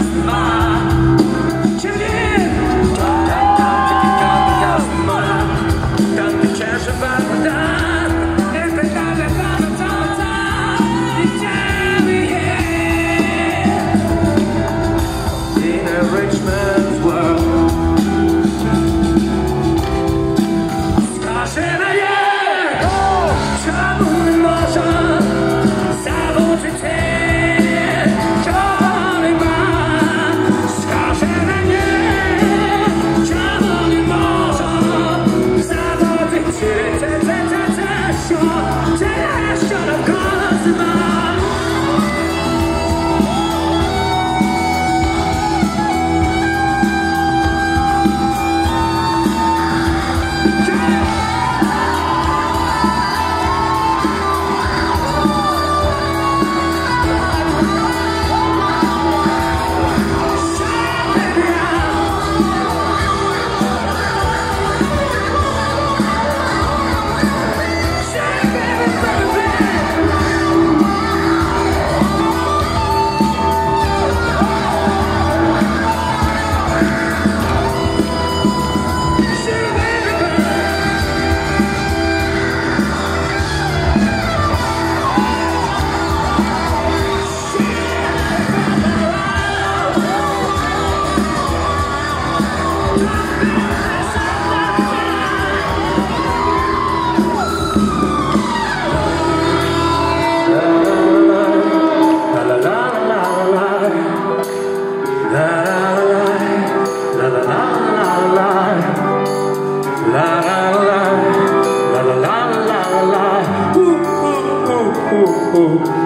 my Yeah.